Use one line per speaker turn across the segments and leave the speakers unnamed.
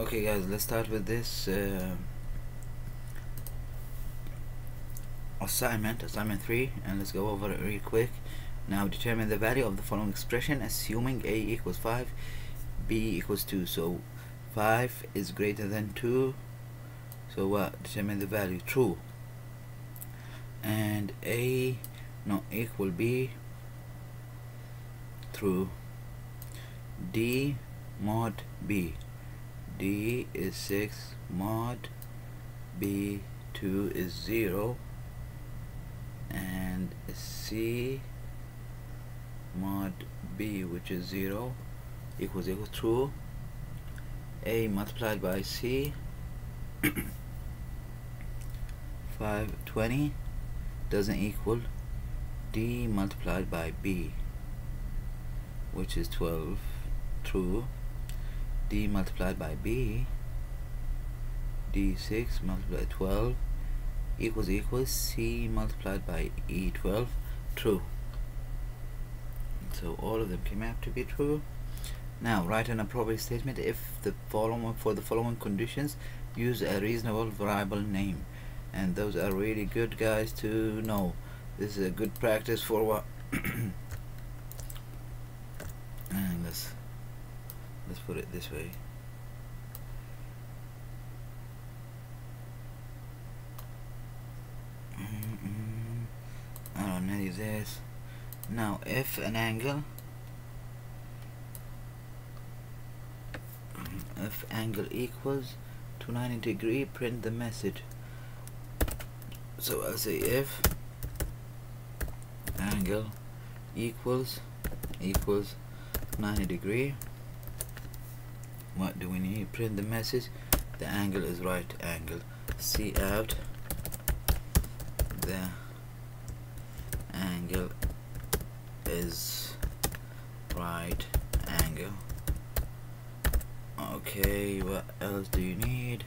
okay guys let's start with this uh, assignment assignment 3 and let's go over it real quick. Now determine the value of the following expression assuming a equals 5 b equals 2 so 5 is greater than 2 so what? Determine the value. True. And a not equal b. True. D mod b D is 6 mod B 2 is 0 and C mod B which is 0 equals equal true. A multiplied by C 520 doesn't equal D multiplied by B which is 12 true d multiplied by b d6 multiplied by 12 equals equals c multiplied by e12 true. So all of them came out to be true. Now write an appropriate statement if the following for the following conditions use a reasonable variable name. And those are really good guys to know. This is a good practice for what and let's let's put it this way. I don't need this now if an angle. Mm-hmm. If angle equals to 90 degree print the message. So I'll say if angle equals equals 90 degree what do we need? Print the message. The angle is right angle. See out. The angle is right angle. Okay what else do you need?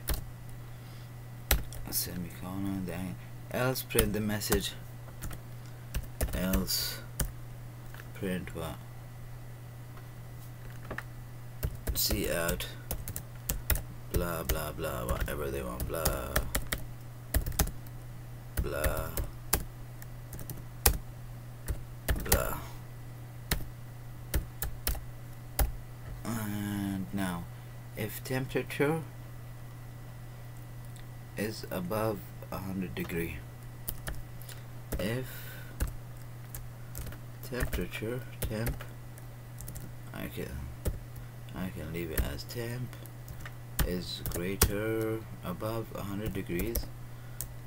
Semicolon then else print the message. Else print what see out blah blah blah whatever they want blah. Blah. Blah. And now if temperature is above 100 degree if temperature temp can I can leave it as temp is greater above 100 degrees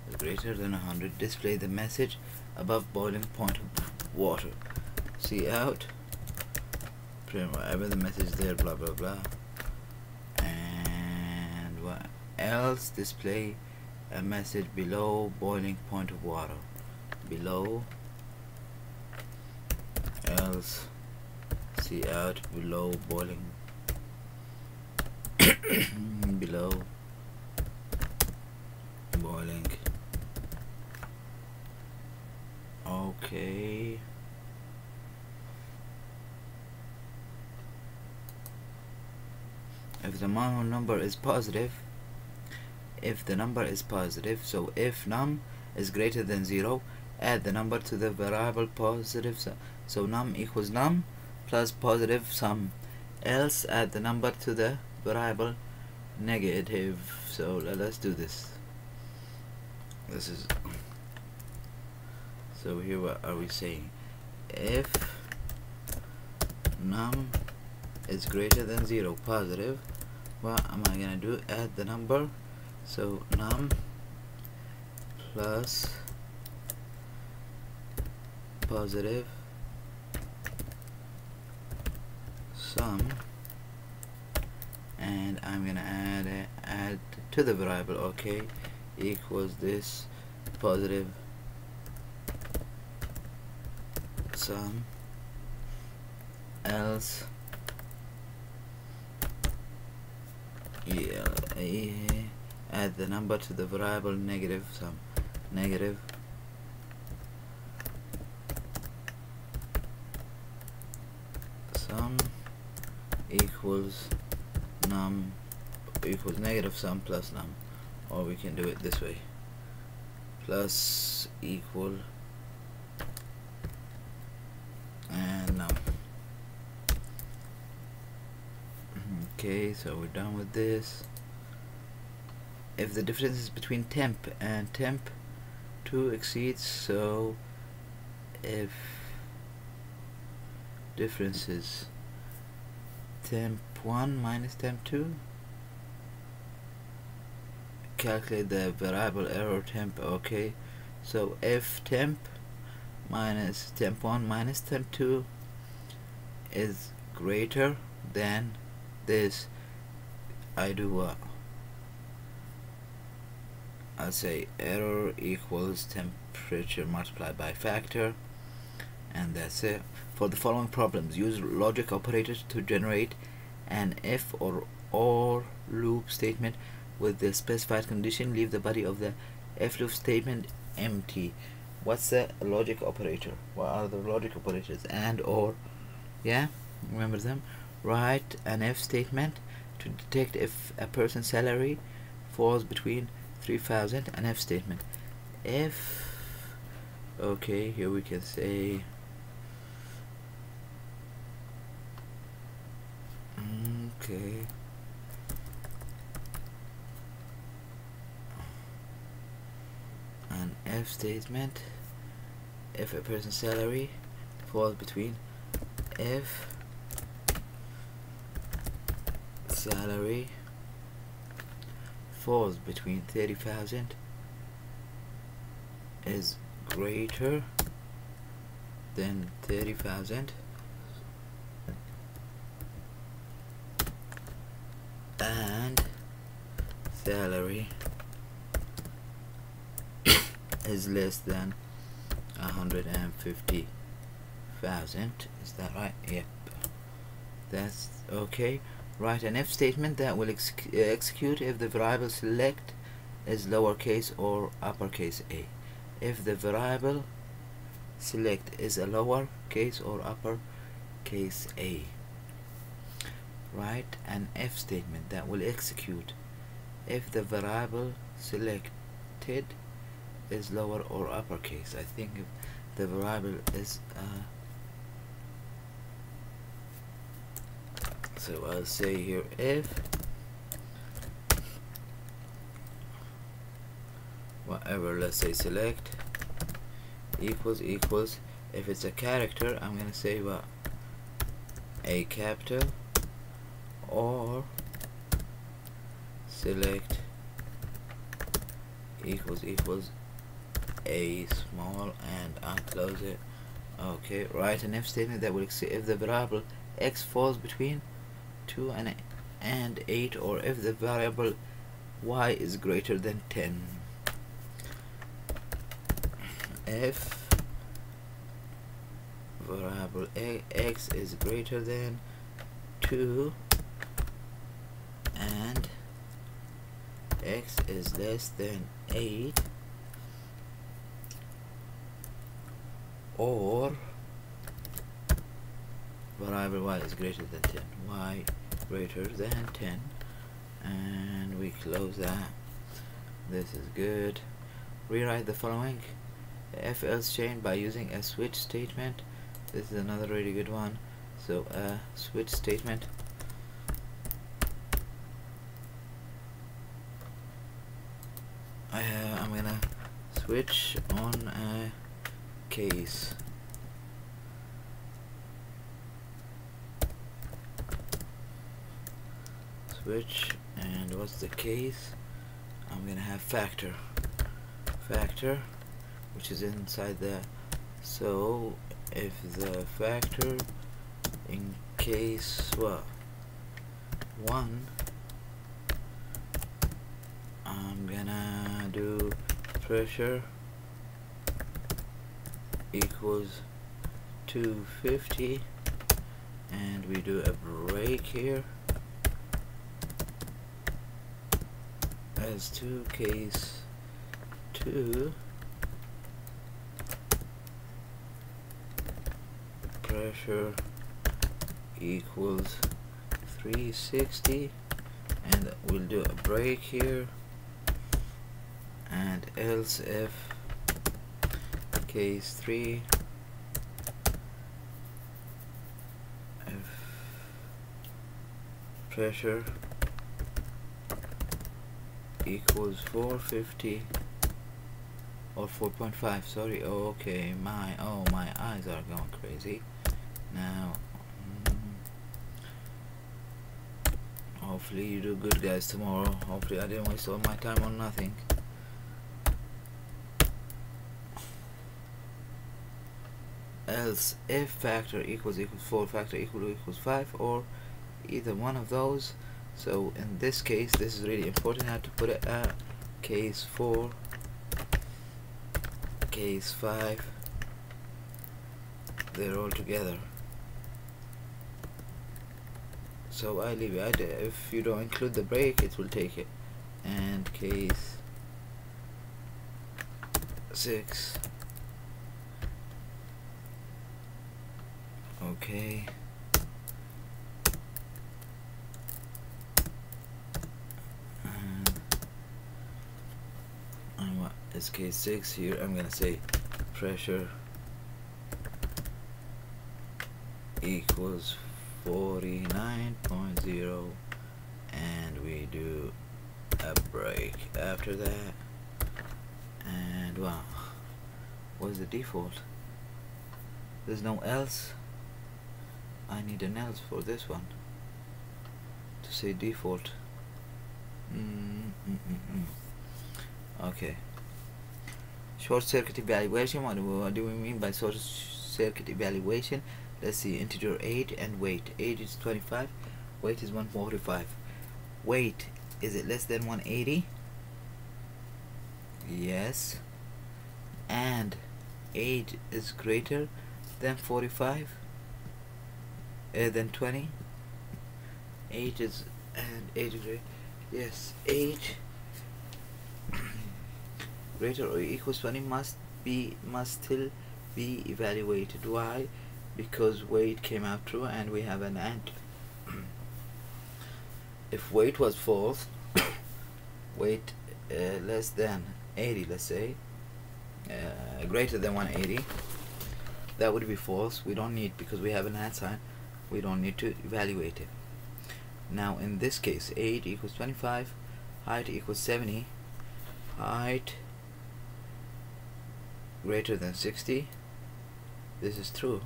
is greater than 100 display the message above boiling point of water. See out. Print whatever the message there blah blah blah. And what else? Display a message below boiling point of water. Below. Else. See out. Below boiling below. Boiling. Okay. If the Monroe number is positive if the number is positive so if num is greater than 0 add the number to the variable positive so, so num equals num plus positive sum. Else add the number to the variable negative so let's do this. This is so here what are we saying? If num is greater than 0 positive what am I gonna do? Add the number. So num plus positive sum and I'm gonna add add to the variable okay equals this positive sum else yeah, add the number to the variable negative sum negative sum equals num equals negative sum plus num or we can do it this way. Plus equal and num. Okay so we're done with this. If the difference is between temp and temp 2 exceeds so if difference is temp 1 minus temp 2 calculate the variable error temp okay. So f temp minus temp 1 minus temp 2 is greater than this. I do what I'll say error equals temperature multiplied by factor and that's it. For the following problems use logic operators to generate an if or or loop statement with the specified condition leave the body of the if loop statement empty. What's the logic operator? What are the logic operators? And or yeah remember them? Write an if statement to detect if a person's salary falls between 3000 and if statement. If okay here we can say okay. An if statement. If a person's salary falls between if salary falls between 30,000 is greater than 30,000 and salary is less than 150,000 is that right? Yep. That's okay. Write an if statement that will ex uh, execute if the variable select is lowercase or uppercase a. If the variable select is a lowercase or uppercase a. Write an if statement that will execute if the variable selected is lower or uppercase. I think if the variable is uh, so I'll say here if whatever let's say select equals equals if it's a character I'm gonna say what a capital or select equals equals a small and I close it okay write an if statement that will if the variable x falls between 2 and, and 8 or if the variable y is greater than 10 if variable a, x is greater than 2 and x is less than 8 or variable y is greater than 10 y greater than 10 and we close that. This is good. Rewrite the following. If else chain by using a switch statement. This is another really good one. So a switch statement I, uh, I'm gonna switch on a case. Switch and what's the case? I'm gonna have factor. Factor which is inside the so if the factor in case what one I'm gonna do pressure equals 250 and we do a break here. As 2 case 2 pressure equals 360 and we'll do a break here and else if case 3 if pressure equals 450 or 4.5 sorry okay my oh my eyes are going crazy. Now mm, hopefully you do good guys tomorrow. Hopefully I didn't waste all my time on nothing else if factor equals equals 4 factor equal equals 5 or either one of those. So in this case this is really important. I have to put it at case 4 case 5 they're all together. So I leave it. If you don't include the break it will take it. And case 6 okay. And, and what is case 6 here. I'm gonna say pressure equals 49.0 and we do a break after that. And wow what's the default? There's no else I need an else for this one. To say default. Mm -mm -mm okay. Short circuit evaluation. What what do we mean by short circuit evaluation? Let's see. Integer 8 and weight. 8 is 25 weight is 145 weight is it less than 180 yes. And 8 is greater than 45 uh, than 20 8 is and 8 is greater yes 8 greater or equals 20 must be must still be evaluated. Why? Because weight came out true and we have an and if weight was false weight uh, less than 80 let's say uh, greater than 180 that would be false. We don't need because we have an and sign we don't need to evaluate it. Now in this case 8 equals 25 height equals 70 height greater than 60 this is true.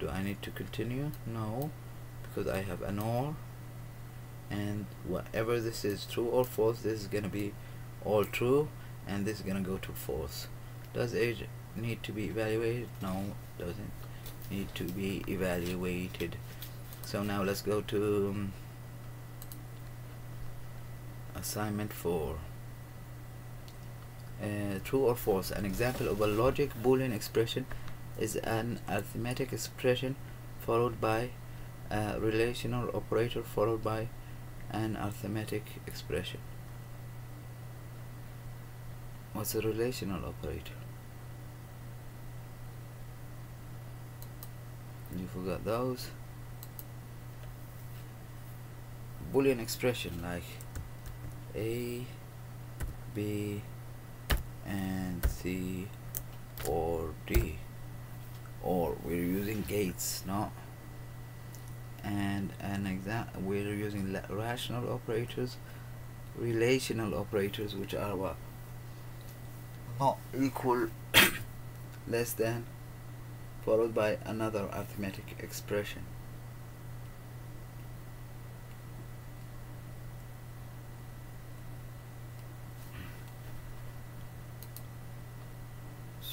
Do I need to continue? No because I have an OR and whatever this is true or false this is gonna be all true and this is gonna go to false. Does age need to be evaluated? No doesn't need to be evaluated so now let's go to um, assignment 4 uh, true or false an example of a logic boolean expression is an arithmetic expression followed by a relational operator followed by an arithmetic expression. What's a relational operator? You forgot those. Boolean expression like A, B, and C or D. Or we're using gates not. And an example we're using rational operators relational operators which are what? Not equal less than followed by another arithmetic expression.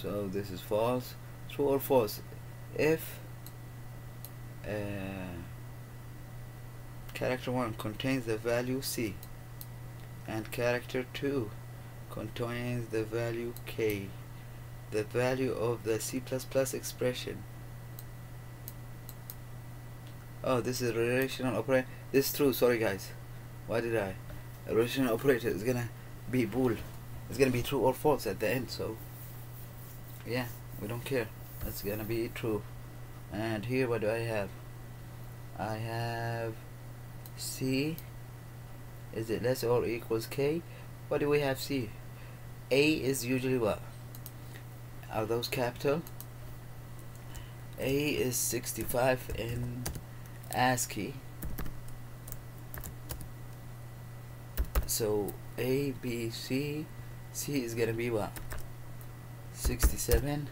So this is false. True or false? If uh, character 1 contains the value C and character 2 contains the value K the value of the C++ expression. Oh this is relational operator. This is true. Sorry guys. Why did I? A relational operator is gonna be bool. It's gonna be true or false at the end so yeah we don't care. That's gonna be true. And here what do I have? I have C. Is it less or equals K? What do we have C? A is usually what are those capital. A is 65 in ASCII. So A B C C is gonna be what? 67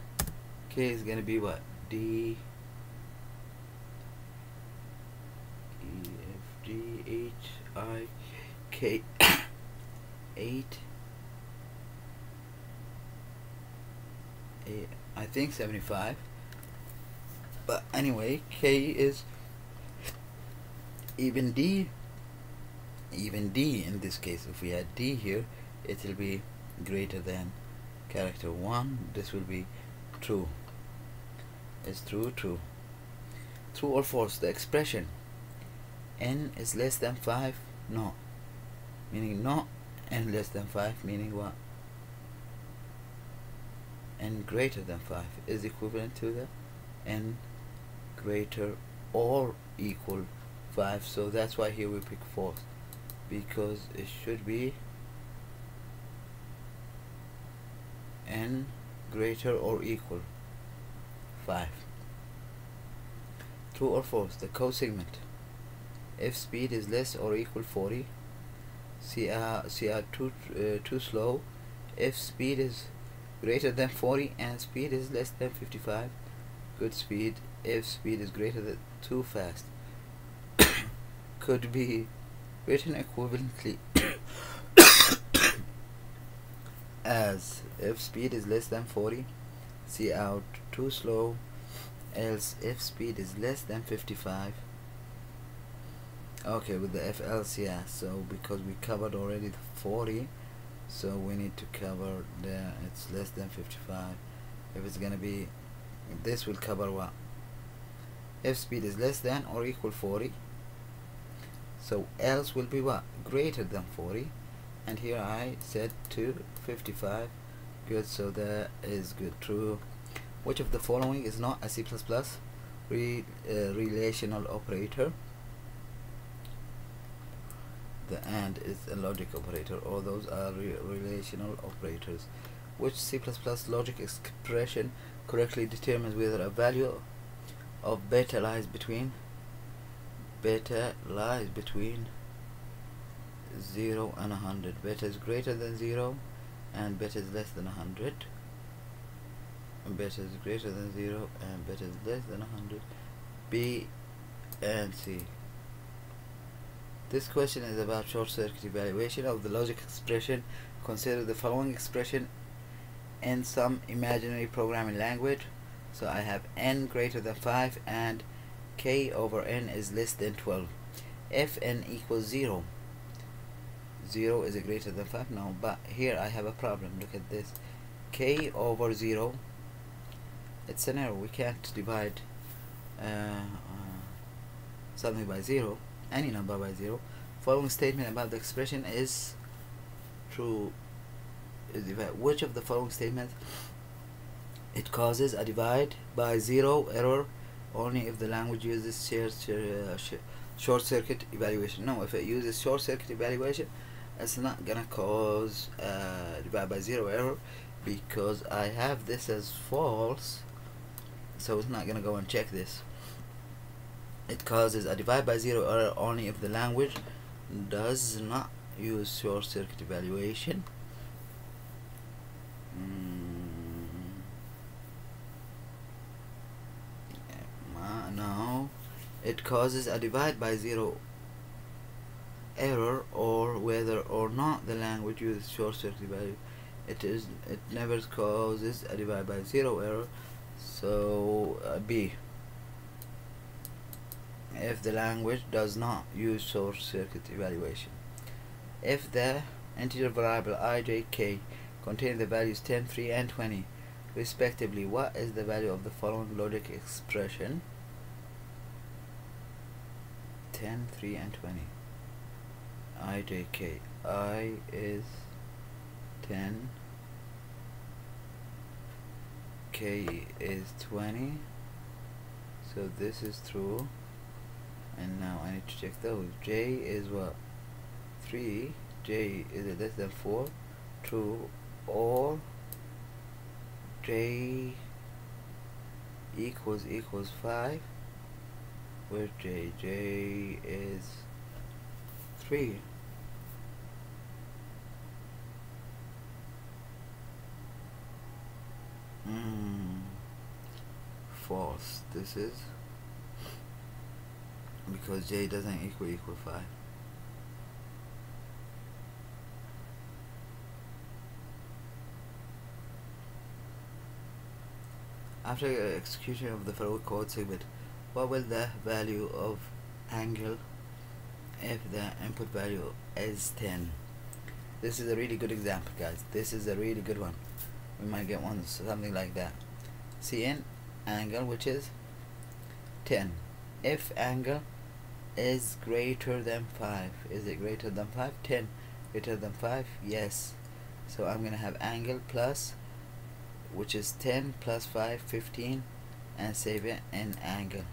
K is gonna be what? D E F G H I K 8 A, I think 75 but anyway K is even D. Even D in this case. If we had D here it will be greater than character 1 this will be true. Is true true. True or false? The expression n is less than 5 no. Meaning no n less than 5 meaning what n greater than 5 is equivalent to the n greater or equal 5 so that's why here we pick 4 because it should be n greater or equal 5 true or false? The cosegment. If speed is less or equal 40 CR, CR too, uh, too slow. If speed is greater than 40 and speed is less than 55 good speed if speed is greater than too fast could be written equivalently as if speed is less than 40 see out too slow else if speed is less than 55 okay with the yeah so because we covered already the 40 so we need to cover the it's less than 55 if it's gonna be this will cover what? If speed is less than or equal 40 so else will be what? Greater than 40 and here I set to 55 good so that is good. True. Which of the following is not a C++ re, uh, relational operator the AND is a logic operator. Or those are re relational operators which C++ logic expression correctly determines whether a value of beta lies between beta lies between 0 and 100 beta is greater than 0 and beta is less than 100 beta is greater than 0 and beta is less than 100 B and C this question is about short circuit evaluation of the logic expression. Consider the following expression in some imaginary programming language. So I have n greater than 5 and k over n is less than 12 if n equals 0 0 is greater than 5 now but here I have a problem. Look at this. K over 0 it's an error. We can't divide uh, uh, something by 0 any number by 0 following statement about the expression is true which of the following statements it causes a divide by 0 error only if the language uses uh, short circuit evaluation. No if it uses short circuit evaluation it's not gonna cause uh, divide by zero error because I have this as false so it's not gonna go and check this it causes a divide by zero error only if the language does not use short circuit evaluation. Mm. now it causes a divide by zero error or whether or not the language uses short circuit value it is it never causes a divide by zero error. So uh, B if the language does not use short circuit evaluation. If the integer variable i, j, k contain the values 10, 3 and 20 respectively what is the value of the following logic expression? 10, 3 and 20 i, j, k. I is 10 k is 20 so this is true and now I need to check those. J is what? 3 j is less than 4 true or j equals equals 5 where j j is 3 mm, false. This is because j doesn't equal equal 5 After execution of the following code segment, what will the value of angle if the input value is 10? This is a really good example guys. This is a really good one. We might get one something like that. Cn angle which is 10. If angle is greater than 5. Is it greater than 5? 10. Greater than 5? Yes. So I'm going to have angle plus which is 10 plus 5 15 and save it in angle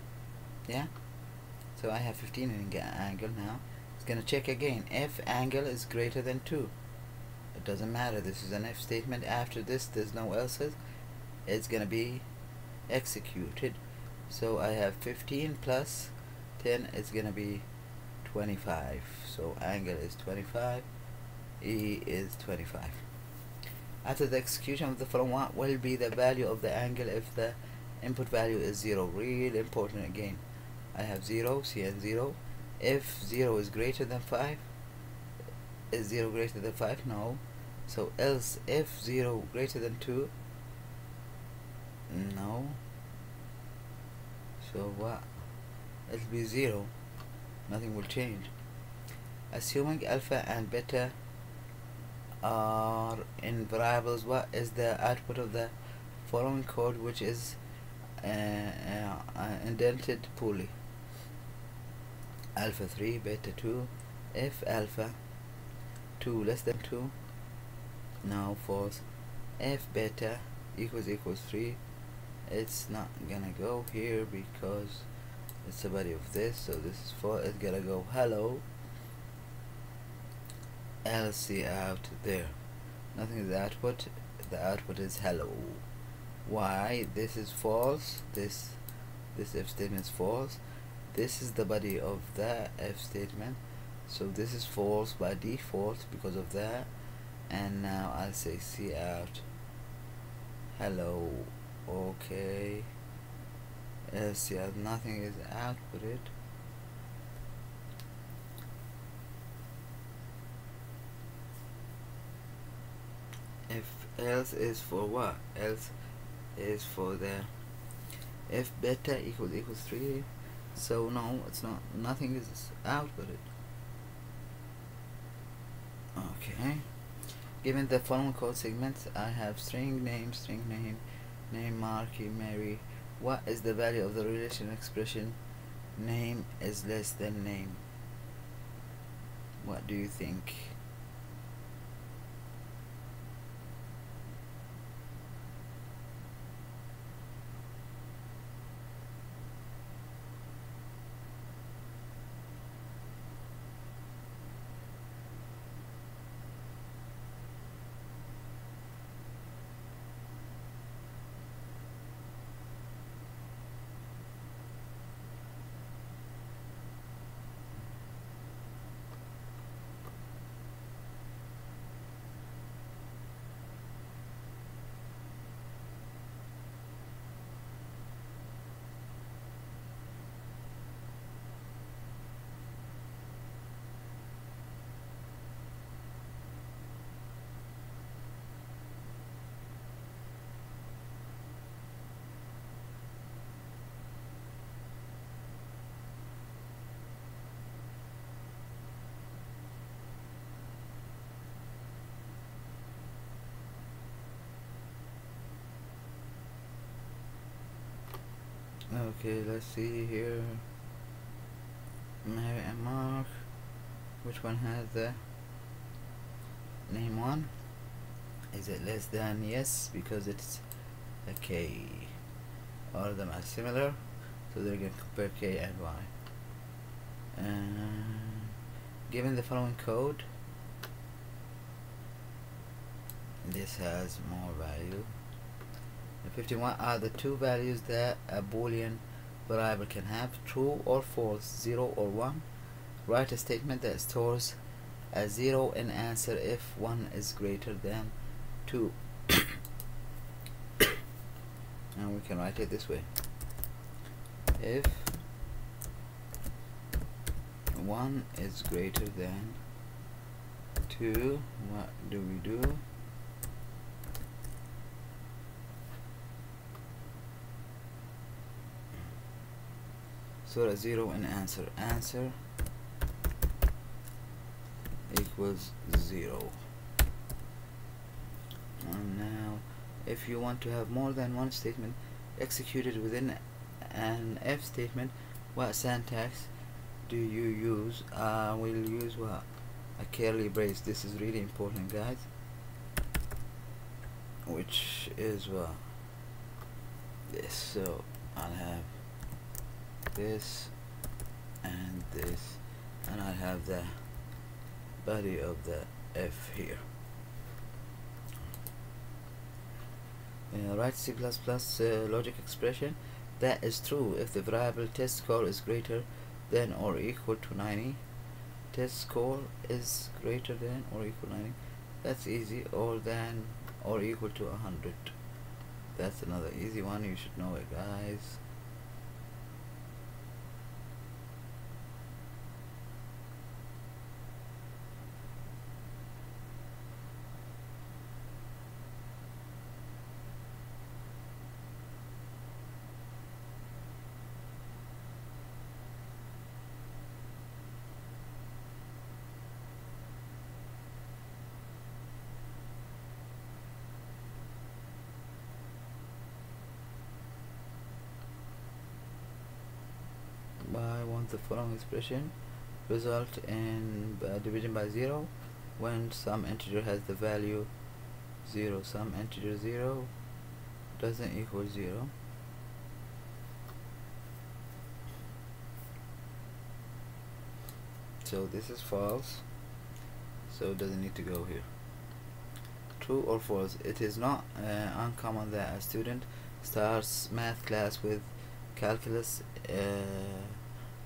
yeah so I have 15 in angle now it's gonna check again if angle is greater than 2 it doesn't matter this is an if statement after this there's no else's it's gonna be executed so I have 15 plus 10 is gonna be 25 so angle is 25 E is 25 after the execution of the following what will be the value of the angle if the input value is 0 really important again. I have 0 cn 0 if 0 is greater than 5 is 0 greater than 5 no. So else if 0 greater than 2 no. So what it'll be 0 nothing will change. Assuming alpha and beta are in variables what is the output of the following code which is uh, uh, uh indented poorly? Alpha 3 beta 2 if alpha 2 less than 2 now false if beta equals equals 3 it's not gonna go here because it's a body of this so this is false it's gonna go hello. LC out there. Nothing is the output. The output is hello. Why? This is false. This this if statement is false. This is the body of the if statement. So this is false by default because of that. And now I'll say C out. Hello. Okay LC out nothing is outputted if else is for what? Else is for the if beta equals equals 3 so no it's not nothing is outputted okay. Given the following code segments I have string name string name name Marky Mary what is the value of the relation expression? Name is less than name. What do you think Okay, let's see here. Mary and Mark. Which one has the name one? Is it less than? Yes, because it's a K. All of them are similar, so they're going to compare K and Y. And given the following code this has more value the 51 are the two values that a boolean variable can have true or false 0 or 1 write a statement that stores a 0 in answer if 1 is greater than 2 and we can write it this way. If 1 is greater than 2 what do we do a 0 in answer. Answer equals 0 and now if you want to have more than one statement executed within an if statement what syntax do you use? Uh, we'll use what? A curly brace. This is really important guys. Which is what? This. So I'll have this and this and I'll have the body of the F here. Uh, write C++ uh, logic expression that is true. If the variable test score is greater than or equal to 90 test score is greater than or equal to 90 that's easy or than or equal to 100 that's another easy one. You should know it guys want the following expression result in uh, division by 0 when some integer has the value 0 some integer 0 doesn't equal 0 so this is false. So it doesn't need to go here. True or false? It is not uh, uncommon that a student starts math class with calculus uh,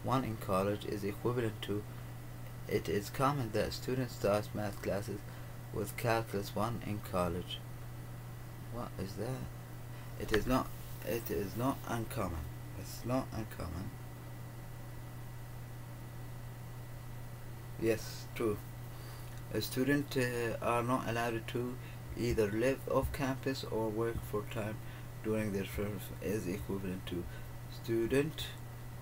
1 in college is equivalent to it is common that students start math classes with calculus 1 in college. What is that? It is not it is not uncommon. It's not uncommon. Yes true. A student uh, are not allowed to either live off campus or work for time during their first is equivalent to student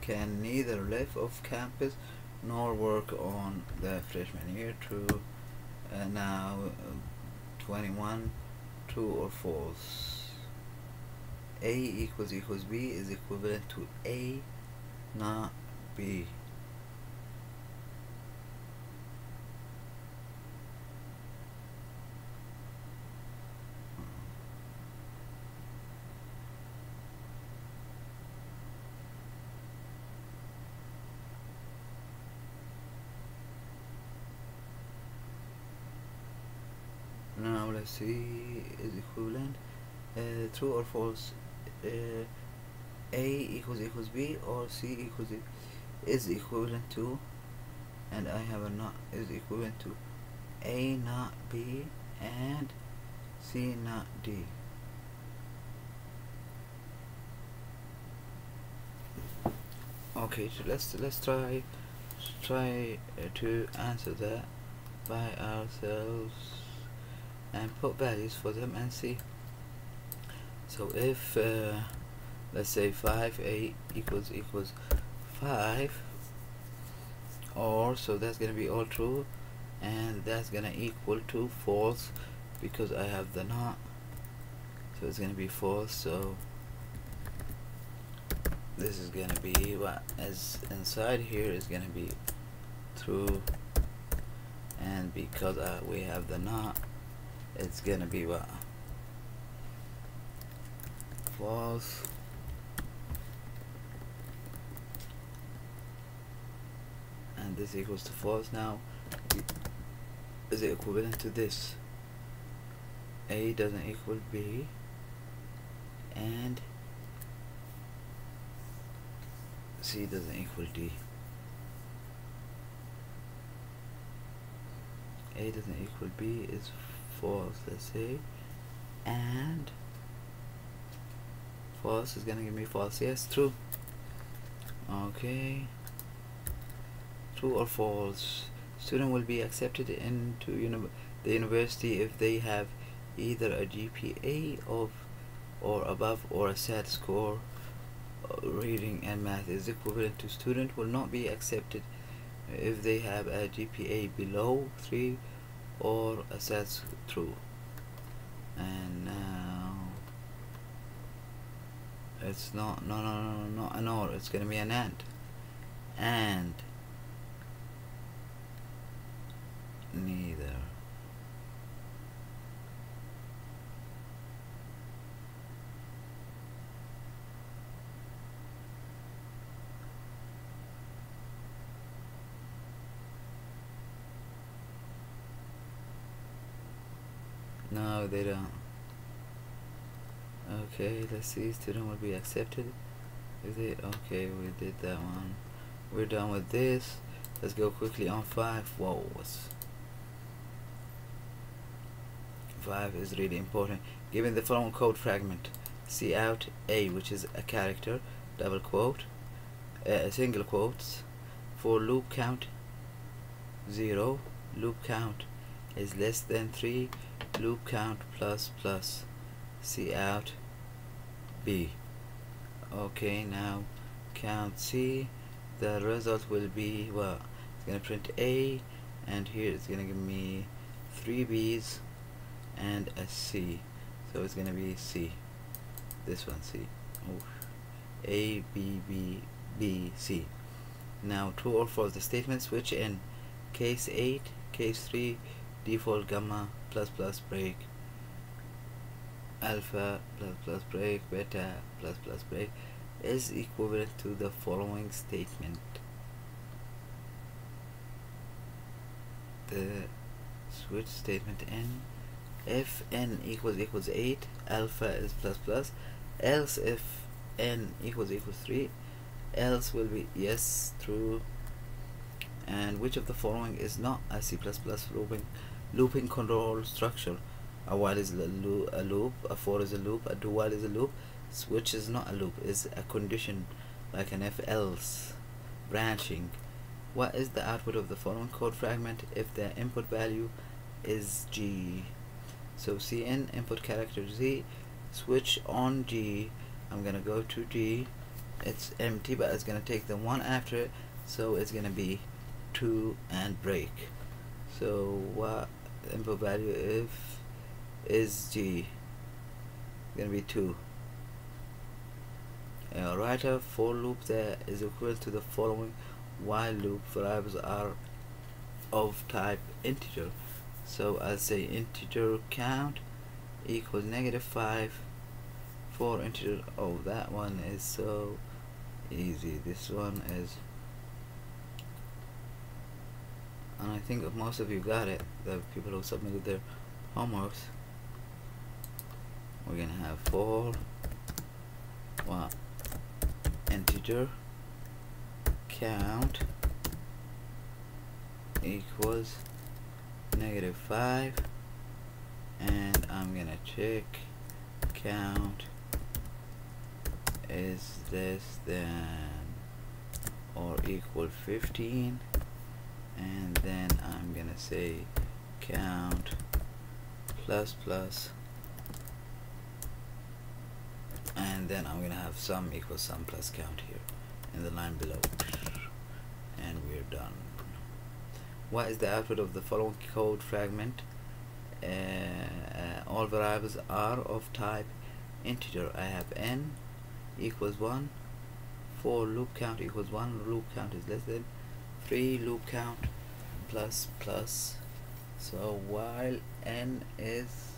can neither live off campus nor work on the freshman year to uh, now uh, 21 true or false a equals equals b is equivalent to a not b now is equivalent uh, true or false? Uh, a equals equals b or c equals is equivalent to and I have a not is equivalent to a not b and c not d. Okay so let's let's try try uh, to answer that by ourselves and put values for them and see. So if uh, let's say 5 8 equals equals 5 or so that's gonna be all true and that's gonna equal to false because I have the not. So it's gonna be false so this is gonna be what is inside here is gonna be true. And because uh, we have the not it's gonna be what? False and this equals to false now is it equivalent to this? A doesn't equal b. And c doesn't equal d. A doesn't equal b is false let's say. And false is gonna give me false. Yes true. Okay. True or false? Student will be accepted into uni the university if they have either a GPA of or above or a SAT score uh, reading and math is equivalent to student will not be accepted if they have a GPA below 3 or a SAT true and now it's not no no no no an or it's gonna be an and. And neither they don't. Okay let's see student will be accepted. Is it? Okay we did that one. We're done with this. Let's go quickly on five. Whoa what's five is really important. Given the following code fragment. See out a which is a character double quote uh, single quotes for loop count 0 loop count is less than 3 loop count plus plus. C out. B. Okay now count c. The result will be well it's gonna print a and here it's gonna give me three b's and a c. So it's gonna be c. This one c. Oof. a b b b c. Now true or false the statements which in case 8 case 3 default gamma plus plus break alpha plus plus break beta plus plus break is equivalent to the following statement. The switch statement n if n equals equals 8 alpha is plus plus else if n equals equals 3 else will be yes true. And which of the following is not a C++ looping looping control structure. A while is a loop, a for is a loop a do while is a loop. Switch is not a loop is a condition like an if else. Branching. What is the output of the following code fragment if the input value is G? So cn input character Z. Switch on G. I'm gonna go to G. It's empty but it's gonna take the one after it so it's gonna be 2 and break so what input value if is G? Gonna be 2 a writer for loop there is equal to the following while loop variables are of type integer. So I'll say integer count equals negative 5 for integer oh that one is so easy. This one is and I think most of you got it the people who submitted their homeworks. We're gonna have for well integer count equals negative 5 and I'm gonna check count is less than or equal 15 and then I'm gonna say count plus plus. And then I'm gonna have sum equals sum plus count here in the line below. And we're done. What is the output of the following code fragment? Uh, uh, all variables are of type integer. I have n equals 1 for loop count equals 1 loop count is less than 3 loop count plus plus. So while n is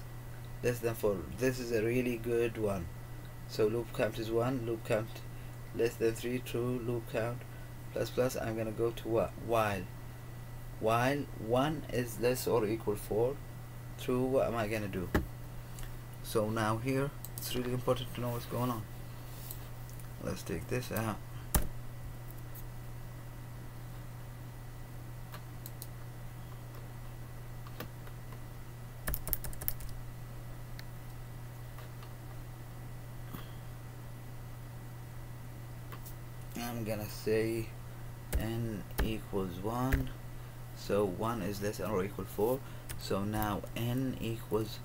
less than 4 this is a really good one. So loop count is 1 loop count less than 3 true loop count plus plus. I'm gonna go to what while. While 1 is less or equal 4 true what am I gonna do? So now here it's really important to know what's going on. Let's take this out Say n equals 1 so 1 is less than or equal 4 so now n equals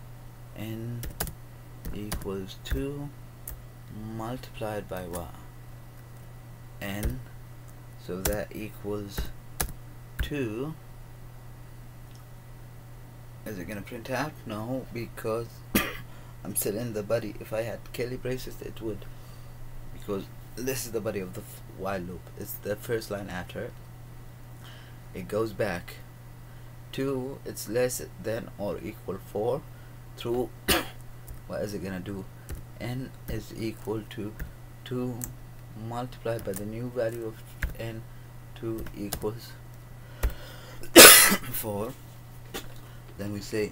n equals 2 multiplied by what? N. So that equals 2 is it gonna print out? No because I'm still in the body. If I had curly braces it would. Because this is the body of the while loop. It's the first line after it. Goes back to it's less than or equal 4 through what is it gonna do? N is equal to 2 multiplied by the new value of n 2 equals 4 then we say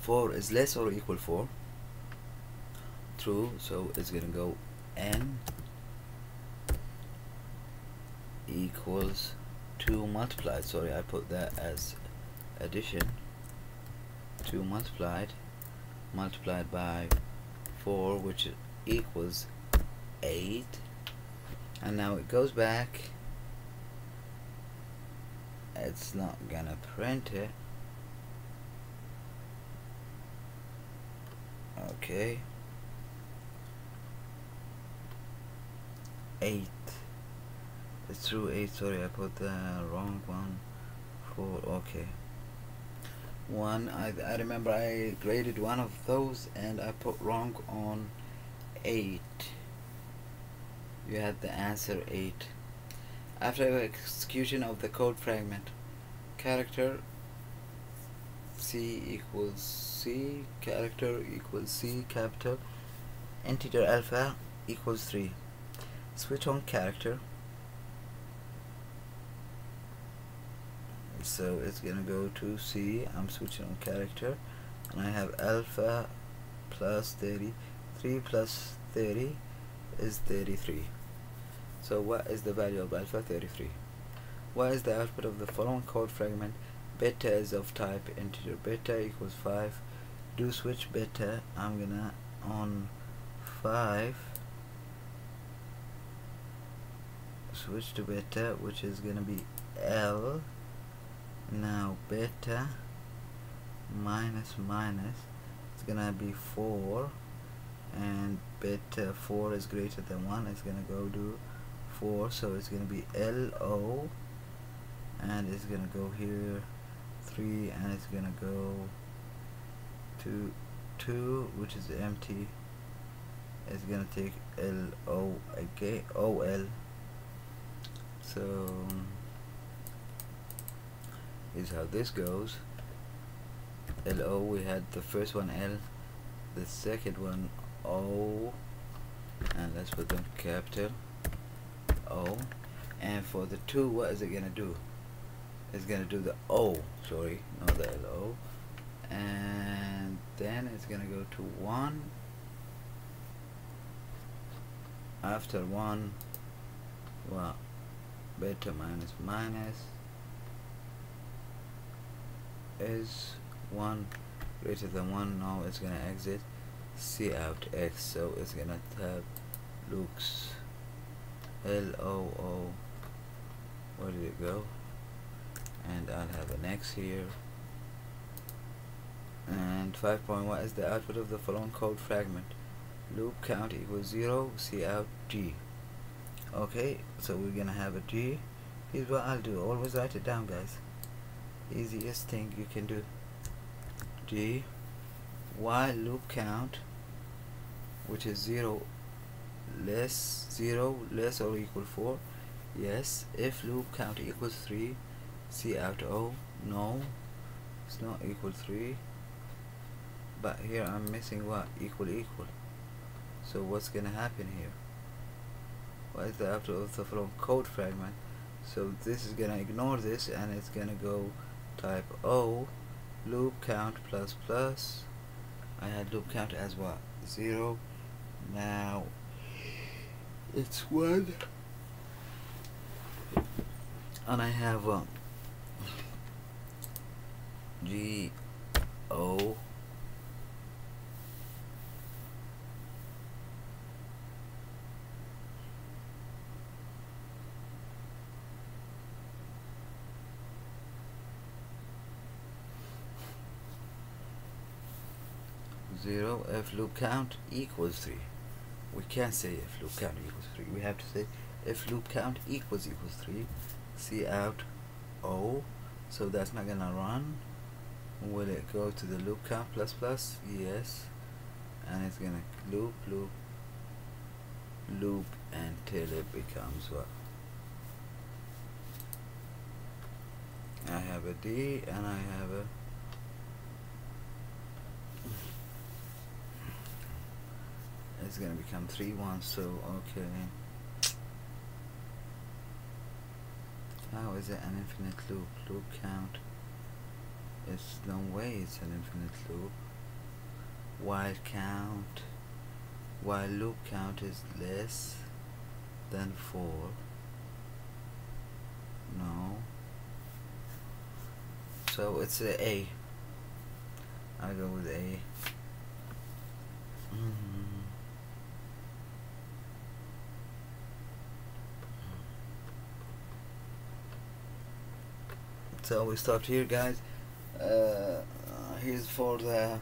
4 is less or equal 4 true so it's gonna go n equals 2 multiplied. Sorry I put that as addition. 2 multiplied multiplied by 4 which equals 8 and now it goes back. It's not gonna print it. Okay 8 it's true 8 sorry I put the wrong one. 4 okay. One I, I remember I graded one of those and I put wrong on 8 you had the answer 8 after execution of the code fragment character C equals C character equals C capital integer alpha equals 3 switch on character. So it's gonna go to C I'm switching on character. And I have alpha plus 30 3 plus 30 is 33 so what is the value of alpha? 33 what is the output of the following code fragment? Beta is of type integer beta equals 5 do switch beta. I'm gonna on 5 switch to beta which is gonna be L. Now beta minus minus it's gonna be 4 and beta 4 is greater than 1 it's gonna go to 4 so it's gonna be LO and it's gonna go here 3 and it's gonna go to 2 which is empty. It's gonna take LO again OL so is how this goes. LO we had the first one L the second one O and let's put them capital O. And for the two what is it gonna do? It's gonna do the O sorry not the LO and then it's gonna go to one. After one well beta minus minus is 1 greater than 1 now it's gonna exit C out X so it's gonna have looks L O O where did it go? And I'll have an X here. And 5.1 is the output of the following code fragment loop count equals 0 C out G okay so we're gonna have a G. Here's what I'll do. Always write it down guys. Easiest thing you can do. G while loop count which is 0 less 0 less or equal 4 yes if loop count equals 3 C out O no it's not equal 3 but here I'm missing what? Equal equal. So what's gonna happen here is the of the following code fragment. So this is gonna ignore this and it's gonna go type O loop count plus plus. I had loop count as what? Zero. Now it's one. And I have um, G O zero if loop count equals three. We can't say if loop count equals 3 we have to say if loop count equals equals 3 see out O. So that's not gonna run. Will it go to the loop count plus plus? Yes. And it's gonna loop loop loop until it becomes what? I have a D and I have a it's gonna become three one so okay. How is it an infinite loop? Loop count it's no way it's an infinite loop. While count while loop count is less than 4 no. So it's a A. I go with A. Mm -hmm. So we stopped here guys. Uh, here's for the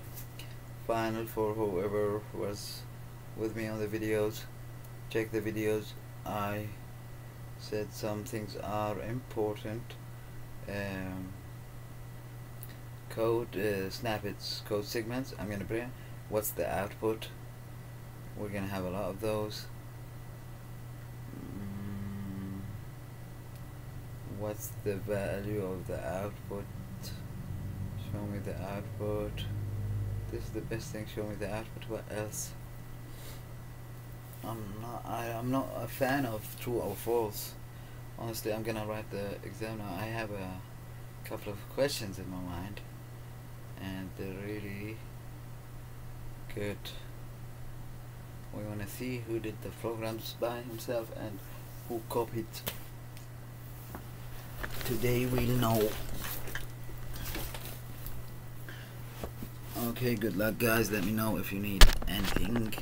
final for whoever was with me on the videos. Check the videos. I said some things are important. Um, code uh, snippets code segments. I'm gonna bring what's the output? We're gonna have a lot of those what's the value of the output? Show me the output. This is the best thing show me the output what else? I'm not I, I'm not a fan of true or false. Honestly I'm gonna write the exam now. I have a couple of questions in my mind and they're really good. We want to see who did the programs by himself and who copied Today we'll know. Okay, good luck guys. Let me know if you need anything.